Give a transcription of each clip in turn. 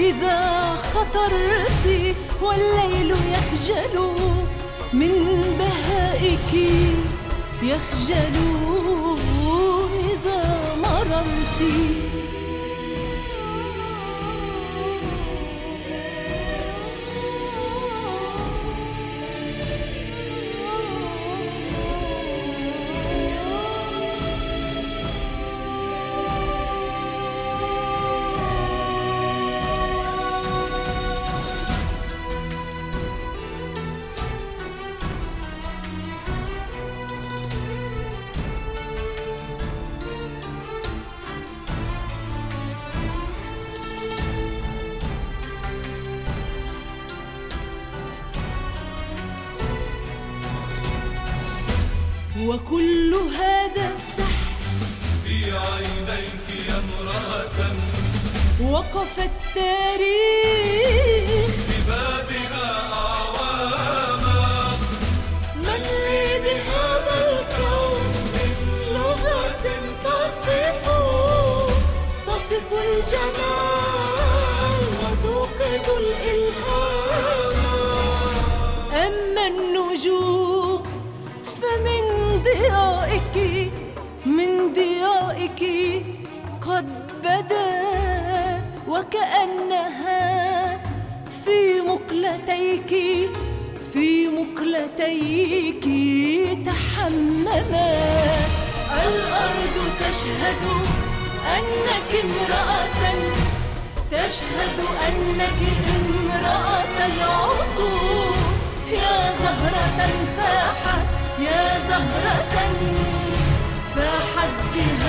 إذا خطرت والليل يخجل من بهائك يخجل إذا مررت الجمال وتوقظ الإلهام. أما النجوم فمن ضيائك من ضيائك قد بدا وكأنها في مقلتيك في مقلتيك تحمما الأرض تشهد أنك امرأة تشهد أنك امرأة العصور. يا زهرة فاحت يا زهرة فاحت بها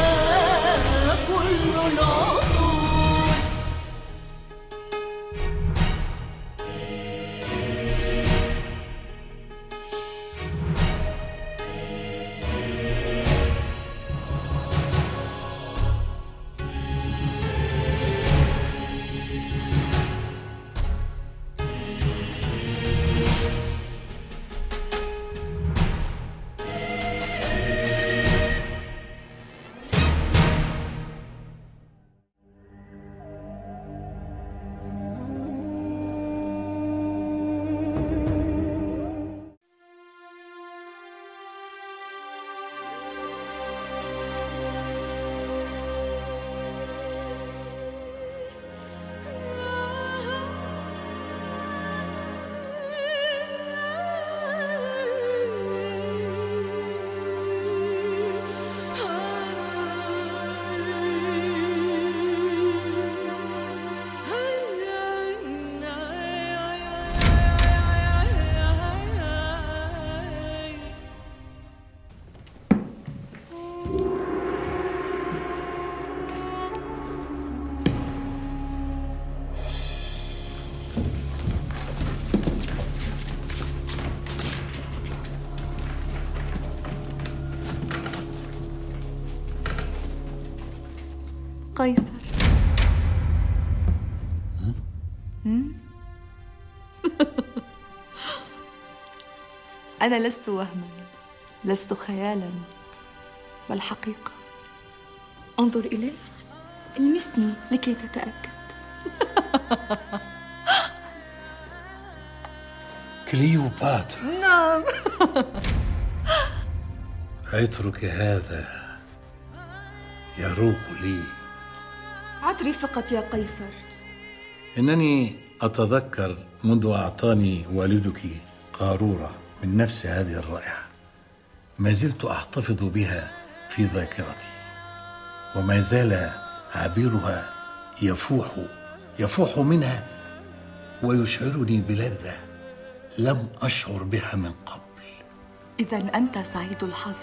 قيصر؟ أنا لست وهما لست خيالا بل حقيقة انظر إلي المسني لكي تتأكد. كليوباترا. نعم. عطرك هذا يروق لي. عطري فقط يا قيصر. إنني أتذكر منذ أعطاني والدك قارورة من نفس هذه الرائحة ما زلت أحتفظ بها في ذاكرتي وما زال عبيرها يفوح يفوح منها ويشعرني بلذة لم أشعر بها من قبل. إذا أنت سعيد الحظ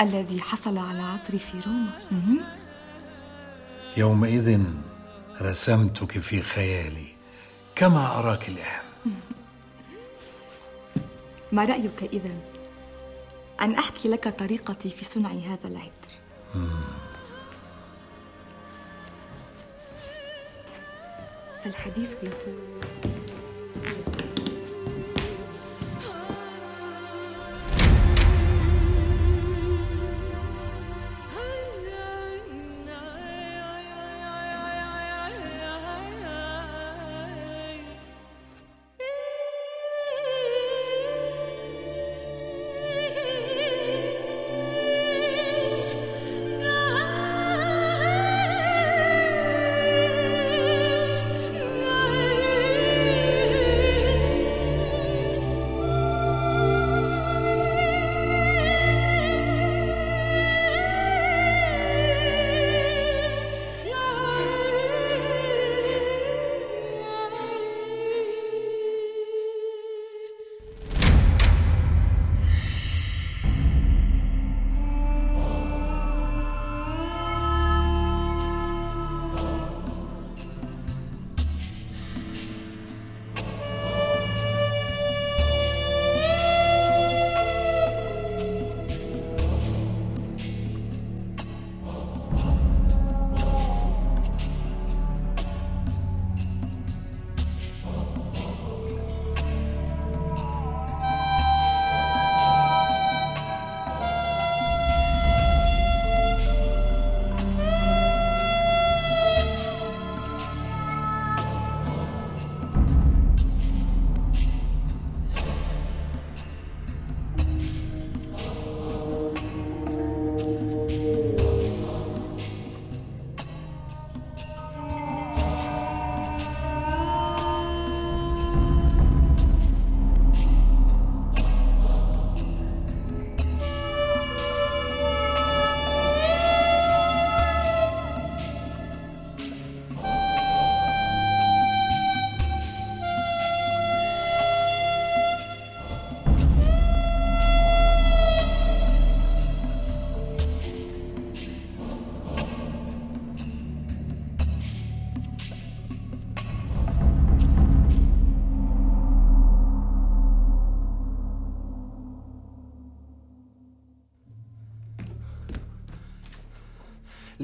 الذي حصل على عطري في روما. يومئذ رسمتك في خيالي كما أراك الآن. ما رأيك إذا؟ أن أحكي لك طريقتي في صنع هذا العطر. فالحديث يطول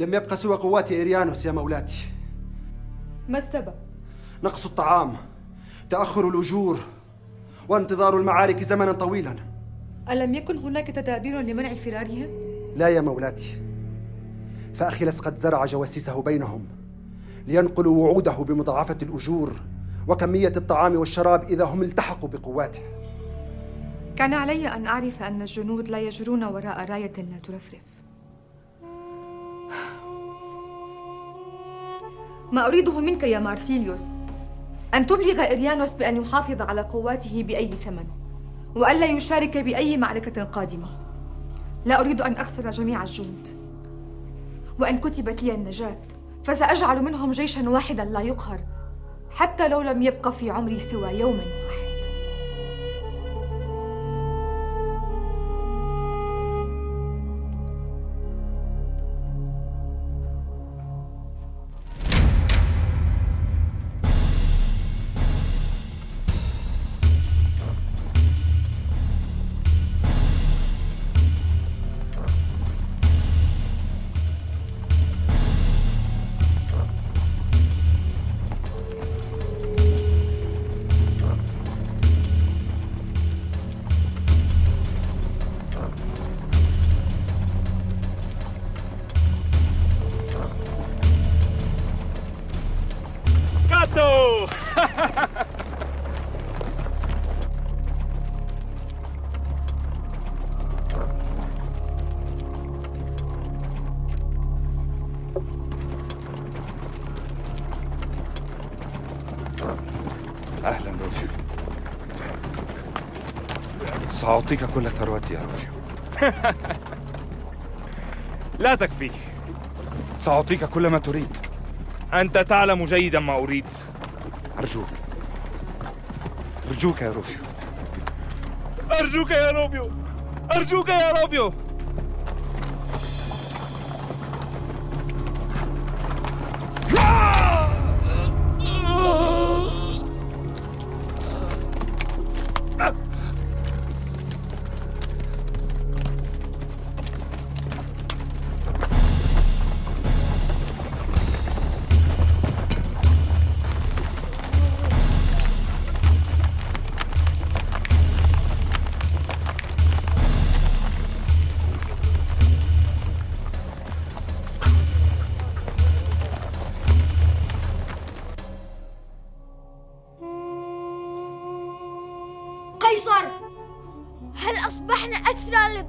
لم يبق سوى قوات إيريانوس يا مولاتي. ما السبب؟ نقص الطعام تأخر الأجور وانتظار المعارك زمنا طويلا. ألم يكن هناك تدابير لمنع فرارهم؟ لا يا مولاتي. فأخيلس قد زرع جواسيسه بينهم لينقلوا وعوده بمضاعفة الأجور وكمية الطعام والشراب إذا هم التحقوا بقواته. كان علي أن أعرف أن الجنود لا يجرون وراء راية لا ترفرف. ما أريده منك يا مارسيليوس أن تبلغ إريانوس بأن يحافظ على قواته بأي ثمن وألا يشارك بأي معركة قادمة. لا أريد أن أخسر جميع الجند. وإن كتبت لي النجاة فسأجعل منهم جيشا واحدا لا يقهر حتى لو لم يبق في عمري سوى يوم. واحد سأعطيك كل ثروتي يا روفيو لا تكفي. سأعطيك كل ما تريد. أنت تعلم جيدا ما أريد. أرجوك. أرجوك يا روفيو أرجوك يا روفيو. أرجوك يا روفيو.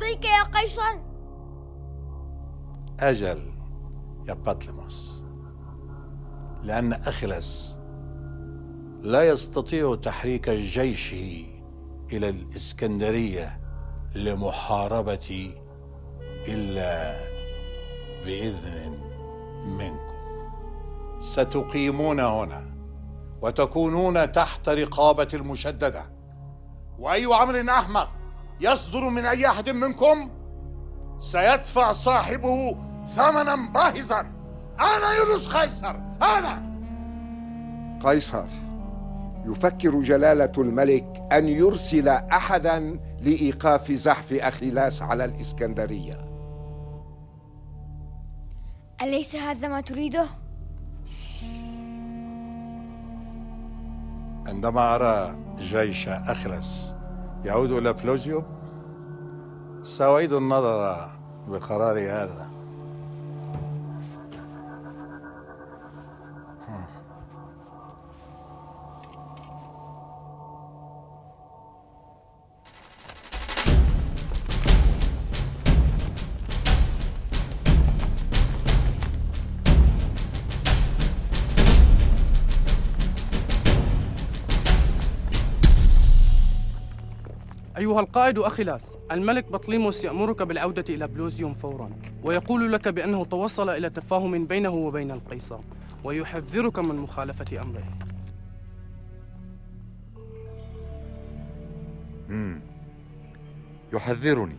لديك يا قيصر؟ أجل يا بطليموس لأن أخلس لا يستطيع تحريك جيشه إلى الإسكندرية لمحاربتي إلا بإذن منكم ستقيمون هنا وتكونون تحت رقابة المشددة وأي أمر أحمق يصدر من أي أحد منكم سيدفع صاحبه ثمنا باهظا. أنا يونس قيصر أنا. قيصر يفكر جلالة الملك أن يرسل أحدا لإيقاف زحف أخيلاس على الإسكندرية. أليس هذا ما تريده؟ عندما أرى جيش أخلس يعود إلى بلوزيوم سأعيد النظر بقراري هذا. أيها القائد أخيلاس الملك بطليموس يأمرك بالعودة إلى بلوزيوم فورا ويقول لك بأنه توصل إلى تفاهم بينه وبين القيصر ويحذرك من مخالفة أمره. يحذرني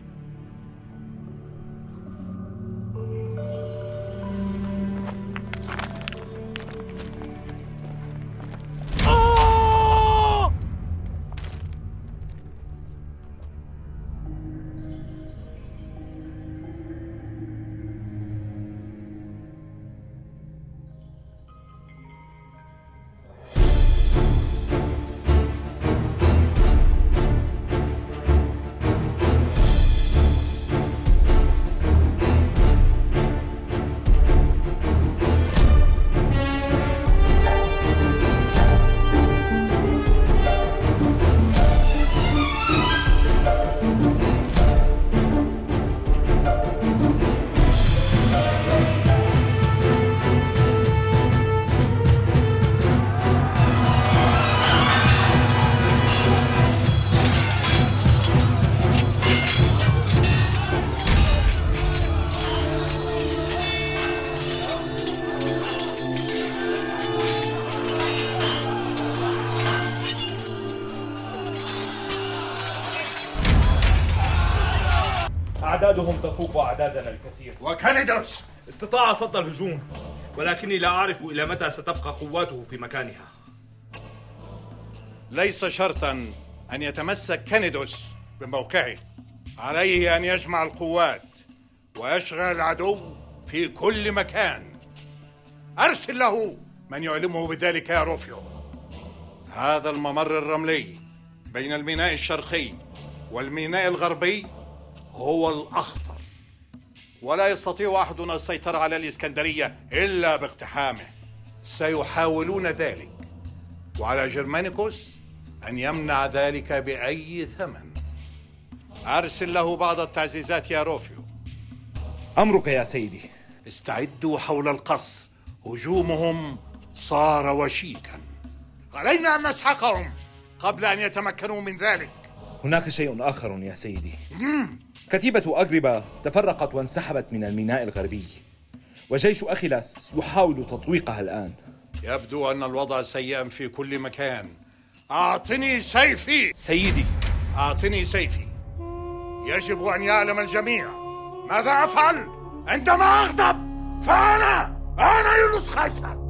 استطاع صد الهجوم ولكني لا أعرف إلى متى ستبقى قواته في مكانها. ليس شرطا أن يتمسك كندوس بموقعه. عليه أن يجمع القوات ويشغل العدو في كل مكان. أرسل له من يعلمه بذلك يا روفيو. هذا الممر الرملي بين الميناء الشرقي والميناء الغربي هو الأخطر. ولا يستطيع أحد السيطرة على الإسكندرية إلا باقتحامه. سيحاولون ذلك وعلى جرمانيكوس أن يمنع ذلك بأي ثمن. أرسل له بعض التعزيزات يا روفيو. أمرك يا سيدي. استعدوا حول القصر. هجومهم صار وشيكا. علينا أن نسحقهم قبل أن يتمكنوا من ذلك. هناك شيء آخر يا سيدي. كتيبة أغربة تفرقت وانسحبت من الميناء الغربي وجيش أخيلاس يحاول تطويقها الآن. يبدو أن الوضع سيئا في كل مكان. أعطني سيفي. سيدي. أعطني سيفي. يجب أن يعلم الجميع. ماذا أفعل؟ عندما أغضب. فأنا أنا يونس قيصر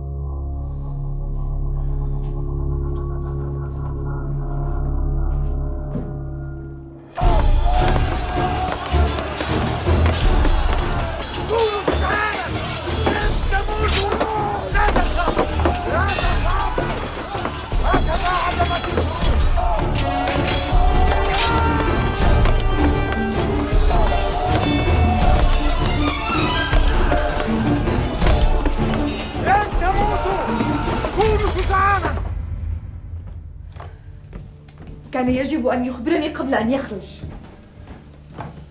كان يجب أن يخبرني قبل أن يخرج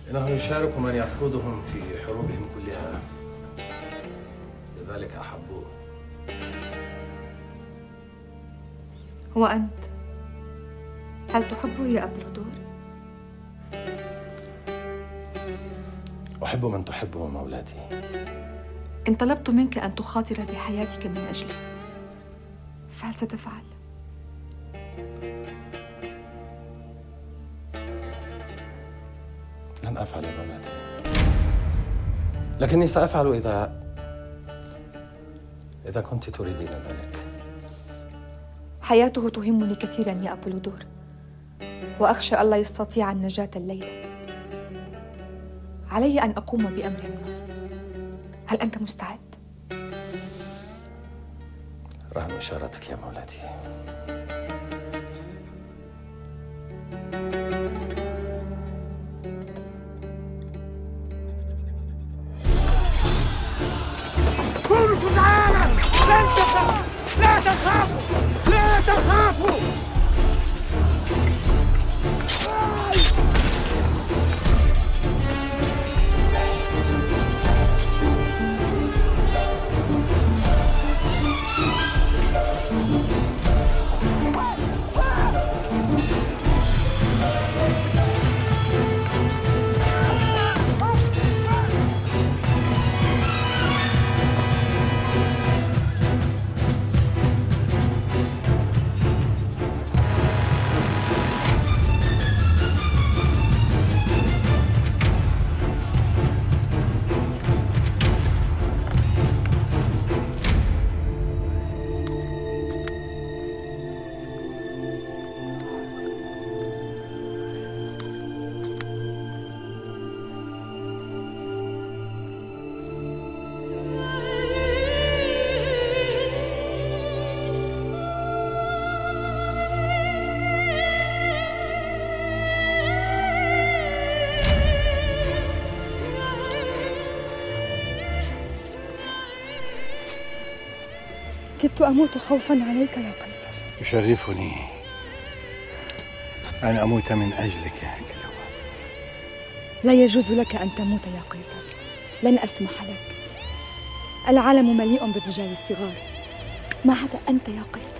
إنه يشارك من يقودهم في حروبهم كلها لذلك أحبوه وأنت هل تحبه يا أبلودور؟ أحب من تحبه مولاتي إن طلبت منك أن تخاطر بحياتك من أجلي فهل ستفعل؟ لن أفعل يا مولاتي لكني سأفعل إذا إذا كنت تريدين ذلك. حياته تهمني كثيرا يا أبولودور وأخشى ألا يستطيع النجاة الليلة. علي أن أقوم بأمر ما. هل أنت مستعد؟ رهن إشارتك يا مولاتي. كدت أموت خوفا عليك يا قيصر. يشرفني أن أموت من أجلك يا هكلوس لا يجوز لك أن تموت يا قيصر. لن أسمح لك. العالم مليء بالرجال الصغار. ما عدا أنت يا قيصر؟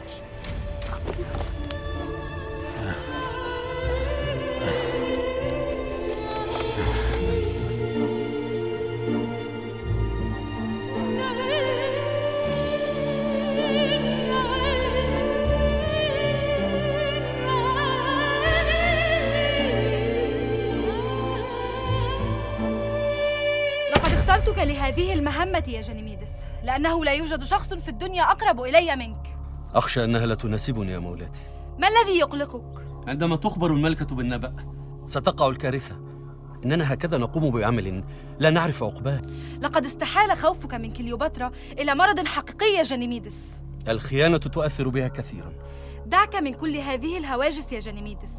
اخترتك لهذه المهمة يا جنيميدس لأنه لا يوجد شخص في الدنيا أقرب إلي منك. أخشى أنها لا تناسبني يا مولاتي. ما الذي يقلقك؟ عندما تخبر الملكة بالنبأ ستقع الكارثة. إننا هكذا نقوم بعمل لا نعرف عقباه. لقد استحال خوفك من كليوباترا إلى مرض حقيقي يا جنيميدس. الخيانة تؤثر بها كثيرا. دعك من كل هذه الهواجس يا جنيميدس.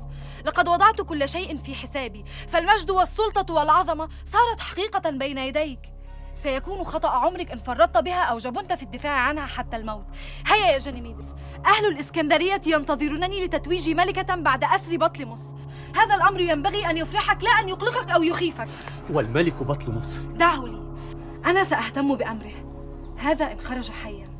لقد وضعت كل شيء في حسابي فالمجد والسلطة والعظمة صارت حقيقة بين يديك. سيكون خطأ عمرك إن فرطت بها أو جبنت في الدفاع عنها حتى الموت. هيا يا جنيميدس أهل الإسكندرية ينتظرونني لتتويجي ملكة بعد أسر بطلموس. هذا الأمر ينبغي أن يفرحك لا أن يقلقك أو يخيفك. والملك بطلموس. دعه لي. أنا سأهتم بأمره. هذا إن خرج حيا.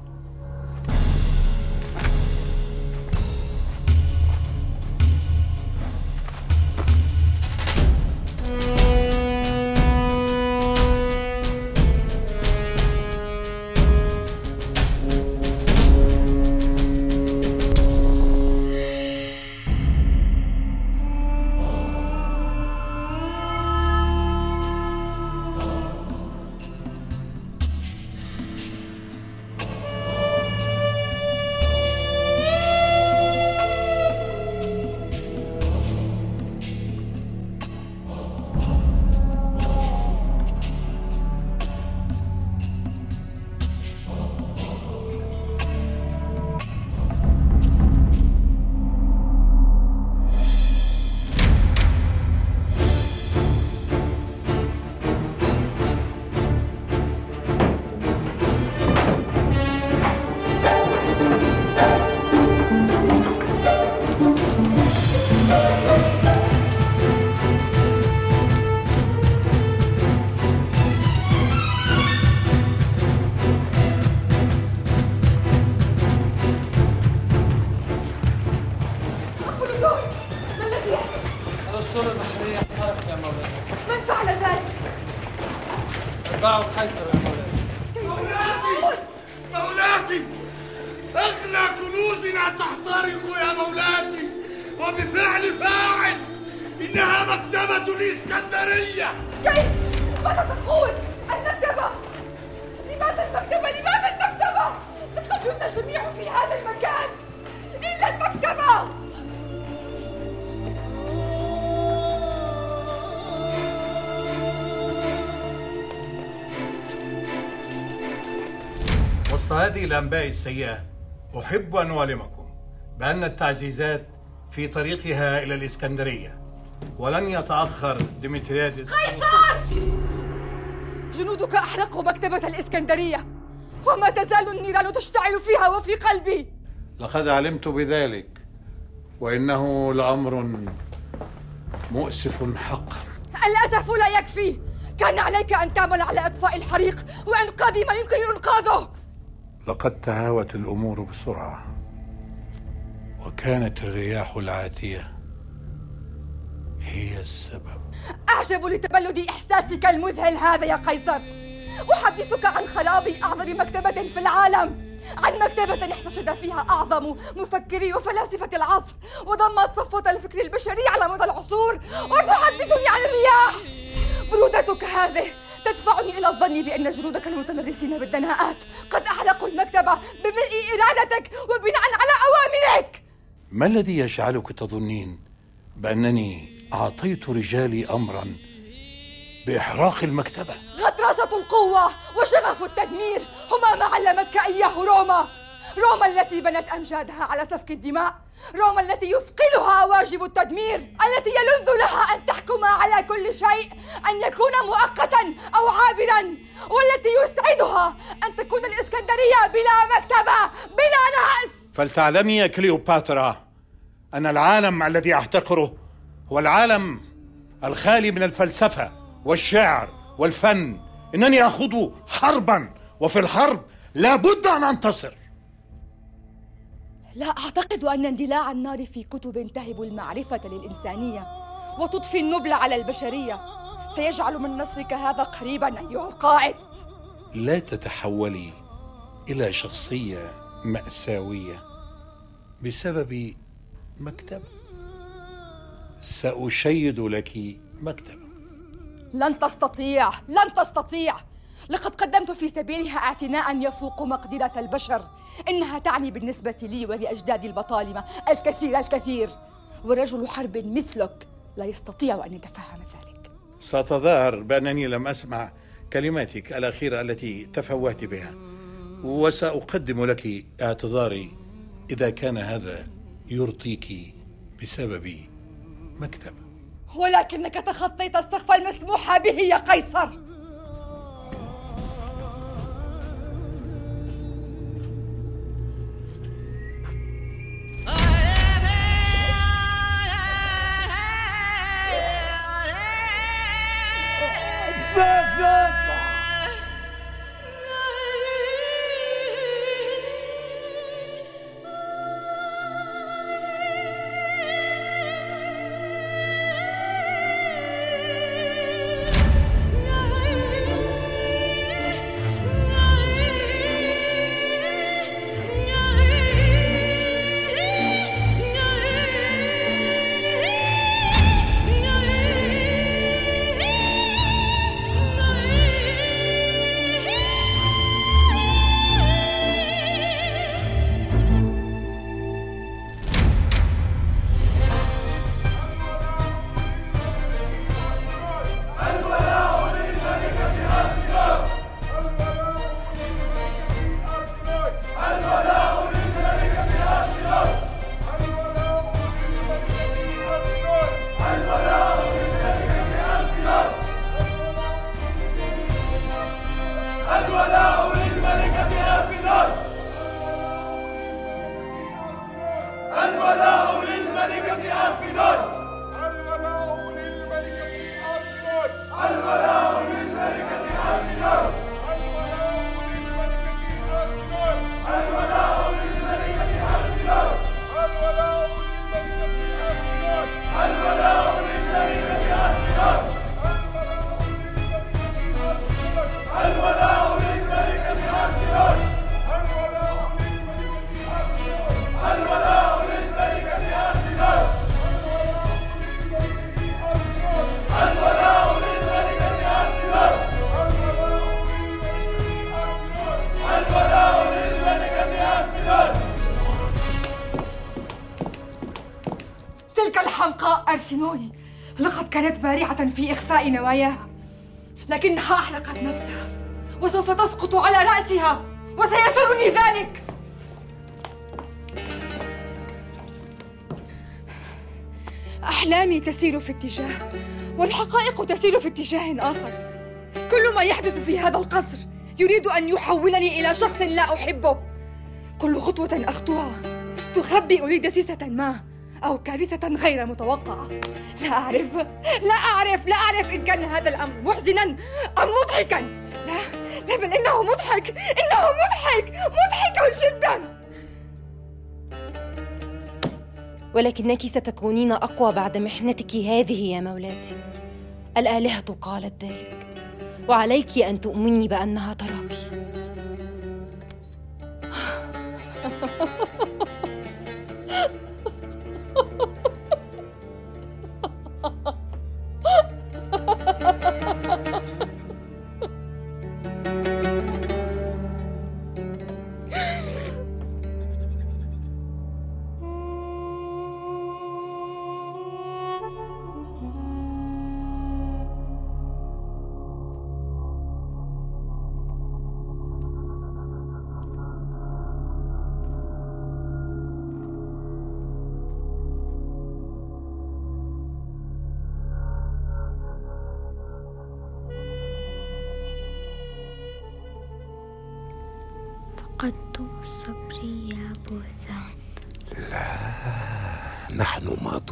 الأنباء السيئة. أحب أن أعلمكم بأن التعزيزات في طريقها إلى الإسكندرية ولن يتأخر. ديمتريادس. قيصر! جنودك أحرقوا مكتبة الإسكندرية وما تزال النيران تشتعل فيها وفي قلبي. لقد علمت بذلك وإنه لأمر مؤسف حقا. الأسف لا يكفي. كان عليك أن تعمل على إطفاء الحريق وإنقاذ ما يمكن إنقاذه لقد تهاوت الأمور بسرعة وكانت الرياح العاتية هي السبب. أعجب لتبلد إحساسك المذهل هذا يا قيصر. أحدثك عن خراب أعظم مكتبة في العالم. عن مكتبة احتشد فيها أعظم مفكري وفلاسفة العصر وضمت صفوة الفكر البشري على مدى العصور وتحدثني عن الرياح. برودتك هذه. تدفعني إلى الظن بأن جنودك المتمرسين بالدناءات قد أحرقوا المكتبة بملء إرادتك وبناء على أوامرك. ما الذي يجعلك تظنين بأنني أعطيت رجالي أمرا بإحراق المكتبة؟ غطرسة القوة وشغف التدمير هما ما علمتك إياه روما. روما التي بنت أمجادها على سفك الدماء. روما التي يثقلها واجب التدمير التي يلذ لها أن تحكم على كل شيء أن يكون مؤقتا أو عابرا والتي يسعدها أن تكون الإسكندرية بلا مكتبة بلا رأس فلتعلمي يا كليوباترا أن العالم الذي أحتقره هو العالم الخالي من الفلسفة والشعر والفن. إنني أخوض حربا وفي الحرب لابد أن أنتصر. لا أعتقد أن اندلاع النار في كتب تهب المعرفة للإنسانية وتضفي النبل على البشرية سيجعل من نصرك هذا قريبا أيها القائد لا تتحولي إلى شخصية مأساوية بسبب مكتبة سأشيد لك مكتبة لن تستطيع لن تستطيع. لقد قدمت في سبيلها اعتناء يفوق مقدرة البشر إنها تعني بالنسبة لي ولأجدادي البطالمة الكثير الكثير. ورجل حرب مثلك لا يستطيع أن يتفهم ذلك. ستظاهر بأنني لم أسمع كلماتك الأخيرة التي تفوهت بها وسأقدم لك اعتذاري. إذا كان هذا يرضيك بسبب مكتبة ولكنك تخطيت السقف المسموح به يا قيصر. نواياها لكنها أحرقت نفسها وسوف تسقط على رأسها وسيسرني ذلك. أحلامي تسير في اتجاه والحقائق تسير في اتجاه آخر. كل ما يحدث في هذا القصر يريد أن يحولني إلى شخص لا أحبه. كل خطوة أخطوها تخبئ لي دسيسة ما. أو كارثة غير متوقعة. لا أعرف. لا أعرف. لا أعرف إن كان هذا الأمر محزنا أم مضحكا. لا. لا بل إنه مضحك. إنه مضحك. مضحك جدا. ولكنك ستكونين أقوى بعد محنتك هذه يا مولاتي. الآلهة قالت ذلك. وعليك أن تؤمني بأنها تراك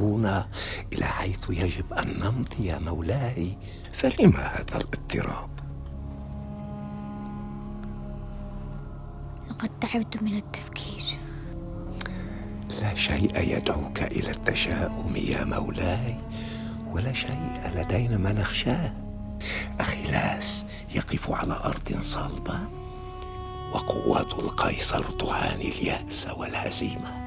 ماضون إلى حيث يجب أن نمضي يا مولاي. فلما هذا الاضطراب؟ لقد تعبت من التفكير. لا شيء يدعوك إلى التشاؤم يا مولاي ولا شيء لدينا ما نخشاه. أخيلاس يقف على أرض صلبة وقوات القيصر تعاني اليأس والهزيمة.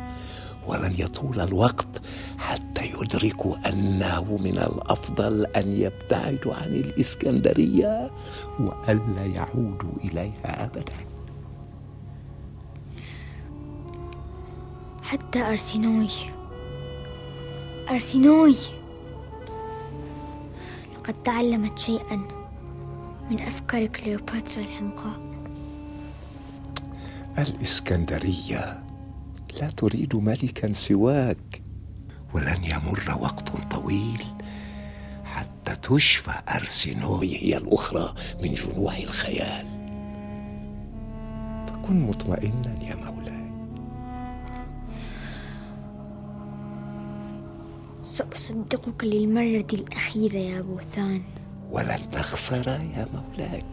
ولن يطول الوقت حتى يدركوا أنه من الأفضل أن يبتعدوا عن الإسكندرية وألا يعودوا إليها أبدا. حتى أرسينوي. أرسينوي! لقد تعلمت شيئا من أفكار كليوباترا الحمقاء. الإسكندرية لا تريد ملكا سواك. ولن يمر وقت طويل حتى تشفى أرسينوي هي الأخرى من جنوح الخيال. فكن مطمئنا يا مولاي. سأصدقك للمرة الأخيرة يا بوثان. ولن تخسر يا مولاي.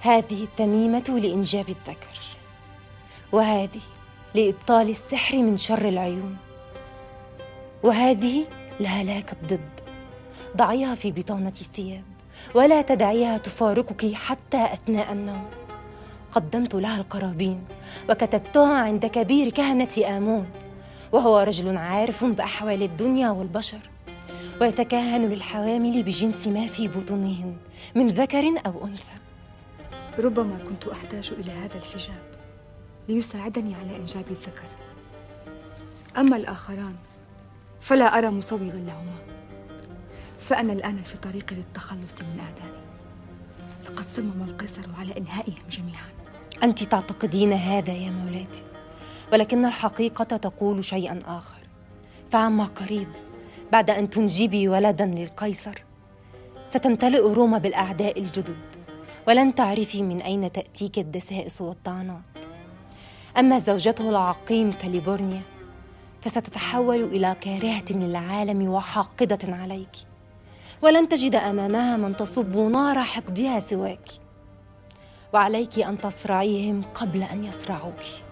هذه التميمة لإنجاب الذكر وهذه لإبطال السحر من شر العيون وهذه لهلاك الضد ضعيها في بطانة الثياب ولا تدعيها تفارقك حتى أثناء النوم. قدمت لها القرابين وكتبتها عند كبير كهنة آمون وهو رجل عارف بأحوال الدنيا والبشر ويتكهن للحوامل بجنس ما في بطونهن من ذكر أو أنثى. ربما كنت أحتاج إلى هذا الحجاب ليساعدني على إنجاب الذكر. أما الآخران فلا أرى مصوغا لهما. فأنا الآن في طريقي للتخلص من أعدائي لقد صمم القيصر على إنهائهم جميعا. أنت تعتقدين هذا يا مولاتي ولكن الحقيقة تقول شيئا آخر. فعما قريب بعد أن تنجبي ولدا للقيصر ستمتلئ روما بالأعداء الجدد. ولن تعرفي من أين تأتيك الدسائس والطعنات. أما زوجته العقيم كاليبورنيا فستتحول إلى كارهة للعالم وحاقدة عليك. ولن تجد أمامها من تصب نار حقدها سواك. وعليك أن تصرعيهم قبل أن يصرعوك.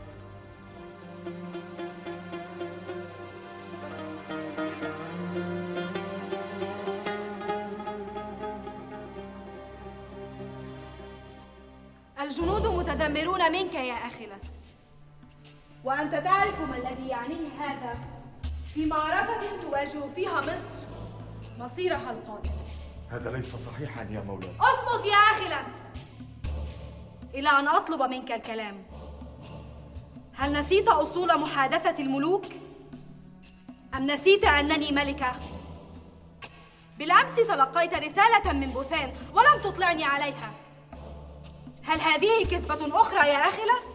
الجنود متذمرون منك يا أخيلس وأنت تعرف ما الذي يعنيه هذا. في معركة تواجه فيها مصر مصيرها القادم هذا ليس صحيحا يا مولاي أصمت يا أخيلس إلى أن أطلب منك الكلام. هل نسيت أصول محادثة الملوك؟ أم نسيت أنني ملكة؟ بالأمس تلقيت رسالة من بوثان ولم تطلعني عليها. هل هذه كذبة أخرى يا أخلس؟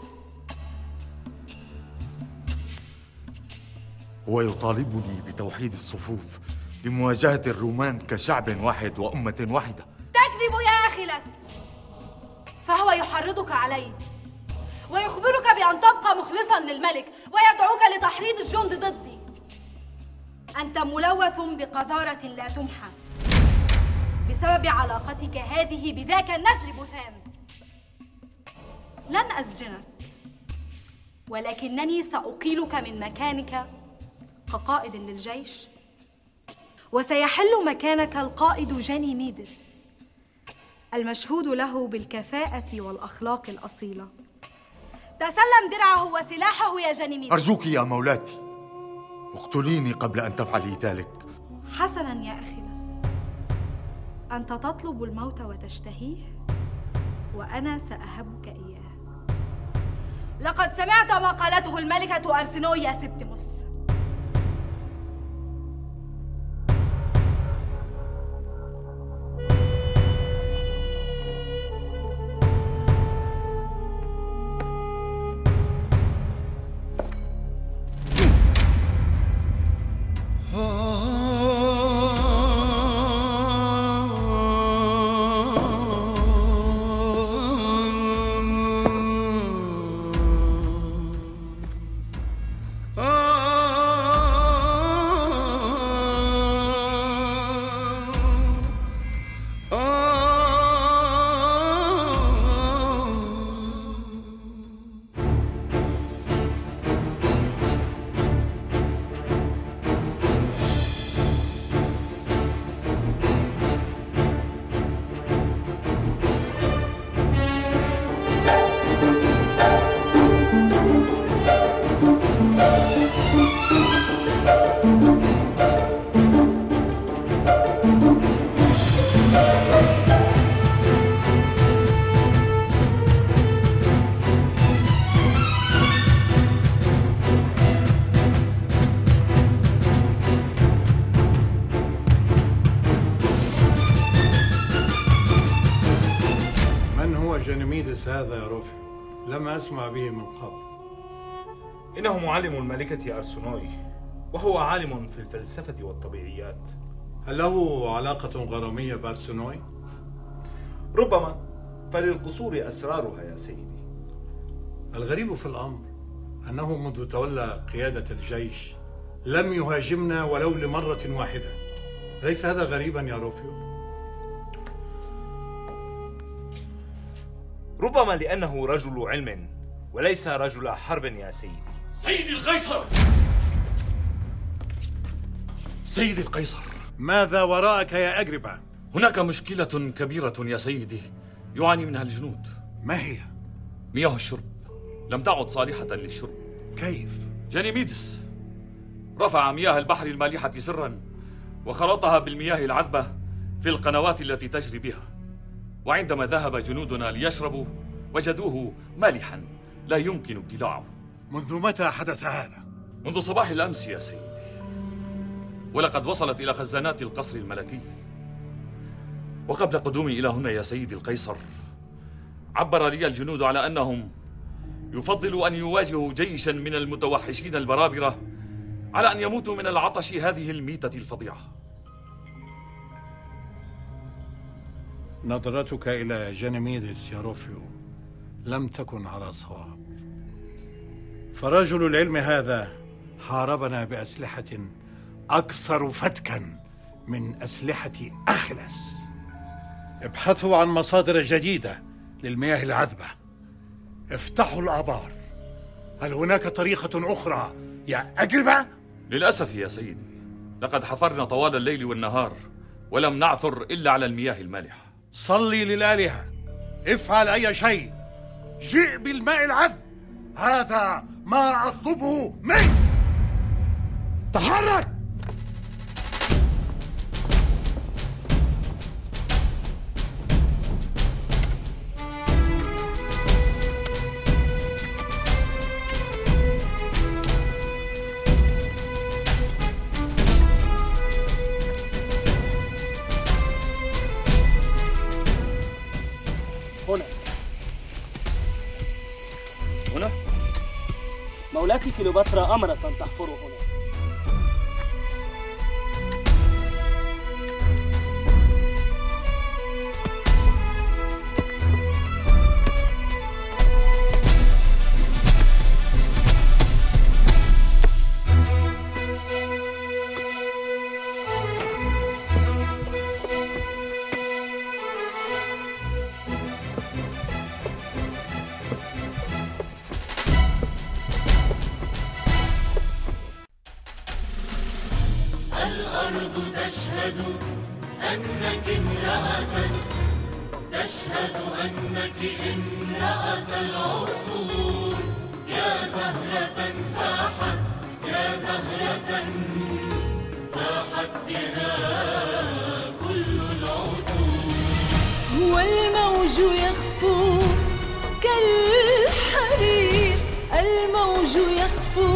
هو يطالبني بتوحيد الصفوف لمواجهة الرومان كشعب واحد وأمة واحدة. تكذب يا أخلس فهو يحرضك عليه ويخبرك بأن تبقى مخلصا للملك ويدعوك لتحريض الجند ضدي. أنت ملوث بقذارة لا تمحى بسبب علاقتك هذه بذاك النسل بوثان. لن أسجنك. ولكنني سأقيلك من مكانك كقائد للجيش. وسيحل مكانك القائد جاني ميدس المشهود له بالكفاءة والأخلاق الأصيلة. تسلم درعه وسلاحه يا جانيميدس أرجوك يا مولاتي اقتليني قبل أن تفعلي ذلك. حسنا يا أخيلس أنت تطلب الموت وتشتهيه وأنا سأهبك إياه لقد سمعت ما قالته الملكة أرسنويا سبتموس إنه معلم الملكة أرسنوي وهو عالم في الفلسفة والطبيعيات هل له علاقة غرامية بأرسنوي؟ ربما فللقصور أسرارها يا سيدي الغريب في الأمر أنه منذ تولى قيادة الجيش لم يهاجمنا ولو لمرة واحدة ليس هذا غريبا يا روفيو؟ ربما لأنه رجل علم وليس رجل حرب يا سيدي سيدي القيصر! سيدي القيصر! ماذا وراءك يا أجربة؟ هناك مشكلة كبيرة يا سيدي يعاني منها الجنود. ما هي؟ مياه الشرب. لم تعد صالحة للشرب. كيف؟ جانيميدس رفع مياه البحر المالحة سرا وخلطها بالمياه العذبة في القنوات التي تجري بها. وعندما ذهب جنودنا ليشربوا وجدوه مالحا لا يمكن ابتلاعه. منذ متى حدث هذا؟ منذ صباح الأمس يا سيدي. ولقد وصلت إلى خزانات القصر الملكي. وقبل قدومي إلى هنا يا سيدي القيصر عبر لي الجنود على أنهم يفضلوا أن يواجهوا جيشا من المتوحشين البرابرة على أن يموتوا من العطش هذه الميتة الفظيعة. نظرتك إلى جنميدس يا روفيو لم تكن على صواب. فرجل العلم هذا حاربنا بأسلحة أكثر فتكا من أسلحة أخلس ابحثوا عن مصادر جديدة للمياه العذبة. افتحوا الآبار. هل هناك طريقة أخرى يا أجربة؟ للأسف يا سيدي لقد حفرنا طوال الليل والنهار ولم نعثر إلا على المياه المالحة. صلي للآلهة. افعل أي شيء. جئ بالماء العذب. هذا ما أطلبه منك. تحرك! مولاك كليوباترا أمرت أن تحفروا هنا تشهد أنك امرأة العصور. يا زهرة فاحت يا زهرة فاحت بها كل العطور. والموج يخفو كالحرير. الموج يخفو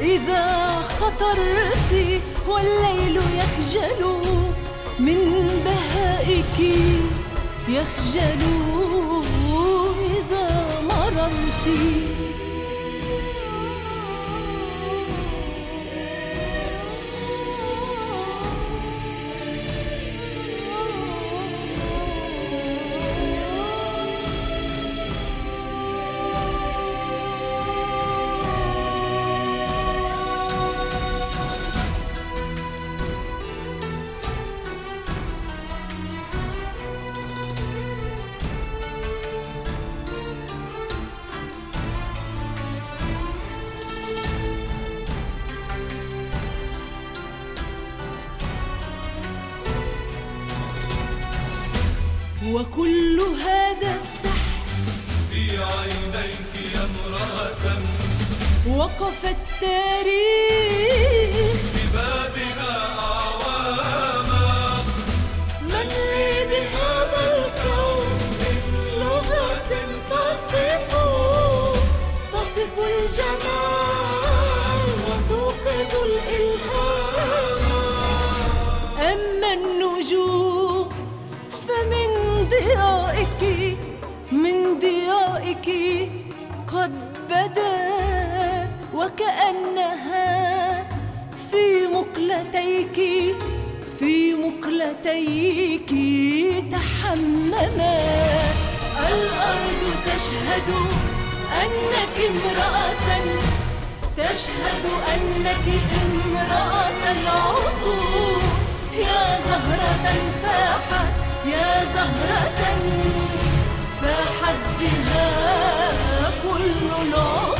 إذا خطرت والليل يخجل من بهائك. يخجل إذا مررت وكل هذا السحر في عينيك يا امرأة. وقف التاريخ ببابها وكأنها في مقلتيك في مقلتيك تحمما الأرض تشهد أنك امرأة تشهد أنك امرأة العصور. يا زهرة فاحت يا زهرة فاحت بها كل العصور